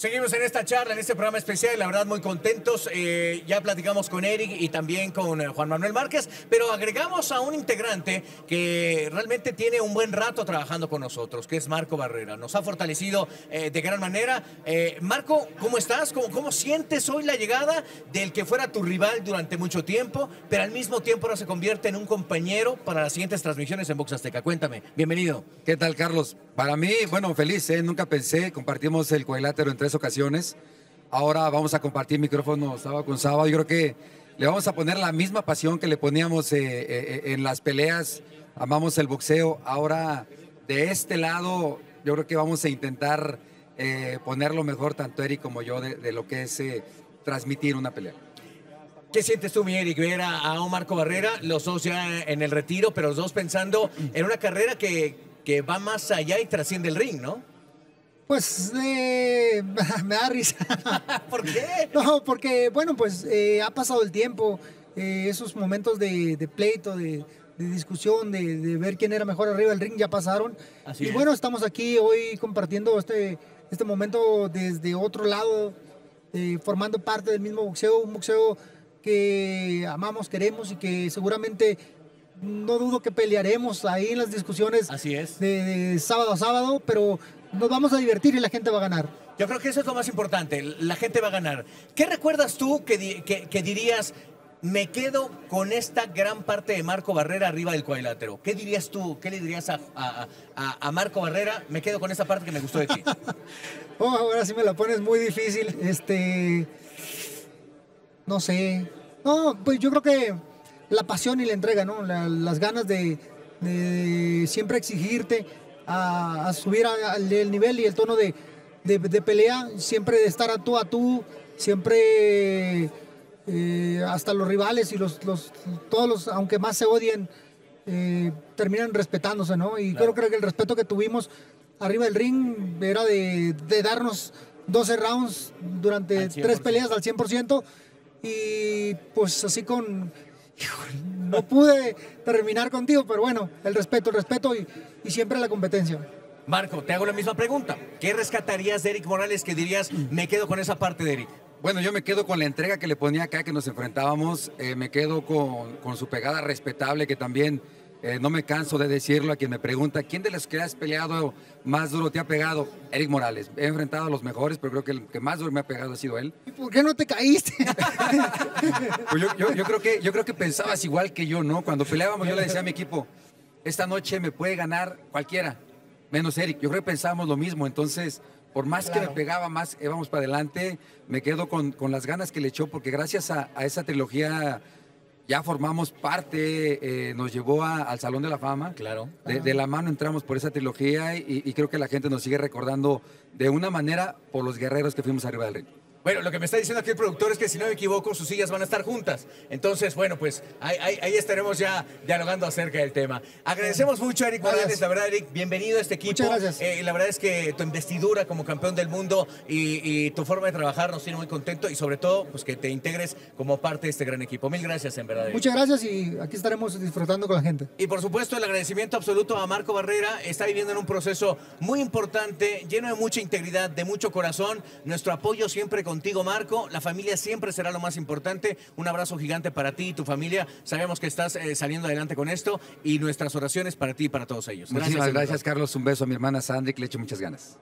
Seguimos en esta charla, en este programa especial, la verdad muy contentos. Eh, ya platicamos con Eric y también con eh, Juan Manuel Márquez, pero agregamos a un integrante que realmente tiene un buen rato trabajando con nosotros, que es Marco Barrera. Nos ha fortalecido eh, de gran manera. Marco, ¿cómo estás? ¿Cómo, ¿Cómo sientes hoy la llegada del que fuera tu rival durante mucho tiempo, pero al mismo tiempo ahora se convierte en un compañero para las siguientes transmisiones en Box Azteca? Cuéntame, bienvenido. ¿Qué tal, Carlos? Para mí, bueno, feliz, nunca pensé, compartimos el cuadrilátero entre ocasiones. Ahora vamos a compartir micrófono sábado con sábado. Yo creo que le vamos a poner la misma pasión que le poníamos eh, eh, eh, en las peleas. Amamos el boxeo. Ahora, de este lado, yo creo que vamos a intentar poner lo mejor, tanto Eric como yo, de, lo que es transmitir una pelea. ¿Qué sientes tú, mi Eric, ver a, un Marco Barrera, los dos ya en el retiro, pero los dos pensando en una carrera que, que va más allá y trasciende el ring, ¿no? Pues eh, me da risa. ¿Por qué? No, porque, bueno, pues eh, ha pasado el tiempo, eh, esos momentos de, pleito, de, discusión, de, ver quién era mejor arriba del ring ya pasaron. y bueno, estamos aquí hoy compartiendo este, este momento desde otro lado, formando parte del mismo boxeo, un boxeo que amamos, queremos y que seguramente no dudo que pelearemos ahí en las discusiones Así es. de sábado a sábado, pero nos vamos a divertir y la gente va a ganar. Yo creo que eso es lo más importante, la gente va a ganar. ¿Qué recuerdas tú que, que, dirías, me quedo con esta gran parte de Marco Barrera arriba del cuadrilátero? ¿Qué dirías tú, qué le dirías a, a, Marco Barrera? Me quedo con esa parte que me gustó de ti. oh, ahora sí me la pones muy difícil. Este, no sé. No, pues yo creo que la pasión y la entrega, ¿no? las ganas de, de siempre exigirte a, subir el nivel y el tono de, pelea, siempre de estar a tú a tú, siempre eh, hasta los rivales y los, los, todos los, aunque más se odien, eh, terminan respetándose, ¿no? Y creo, creo que el respeto que tuvimos arriba del ring era de, darnos 12 rounds durante tres peleas al 100% y pues así con no pude terminar contigo, pero bueno, el respeto, el respeto y, siempre la competencia. Marco, te hago la misma pregunta. ¿Qué rescatarías de Eric Morales que dirías, me quedo con esa parte de Eric? Bueno, yo me quedo con la entrega que le ponía acá, que nos enfrentábamos. Eh, me quedo con, con, su pegada respetable, que también eh, no me canso de decirlo a quien me pregunta, ¿quién de los que has peleado más duro te ha pegado? Eric Morales. He enfrentado a los mejores, pero creo que el que más duro me ha pegado ha sido él. ¿Y por qué no te caíste? Pues yo, creo que, yo creo que pensabas igual que yo, ¿no? Cuando peleábamos yo le decía a mi equipo, esta noche me puede ganar cualquiera, menos Eric. Yo creo que pensábamos lo mismo, entonces... Por más que me pegaba, más íbamos para adelante. Me quedo con, las ganas que le echó, porque gracias a, a esa trilogía ya formamos parte, eh, nos llevó al Salón de la Fama. Claro. De, la mano entramos por esa trilogía y, y, creo que la gente nos sigue recordando de una manera por los guerreros que fuimos arriba del ring. Bueno, lo que me está diciendo aquí el productor es que si no me equivoco, sus sillas van a estar juntas. Entonces, bueno, pues ahí, estaremos ya dialogando acerca del tema. Agradecemos mucho a Eric Morales, la verdad, Eric, bienvenido a este equipo. Muchas gracias. Eh, la verdad es que tu investidura como campeón del mundo y, tu forma de trabajar nos tiene muy contento y sobre todo, pues que te integres como parte de este gran equipo. Mil gracias, en verdad. Muchas gracias y aquí estaremos disfrutando con la gente. Y por supuesto, el agradecimiento absoluto a Marco Barrera. Está viviendo en un proceso muy importante, lleno de mucha integridad, de mucho corazón. Nuestro apoyo siempre contigo, Marco. La familia siempre será lo más importante. Un abrazo gigante para ti y tu familia. Sabemos que estás eh, saliendo adelante con esto y nuestras oraciones para ti y para todos ellos. Gracias, Muchísimas gracias, Carlos. Un beso a mi hermana Sandy, que le echo muchas ganas.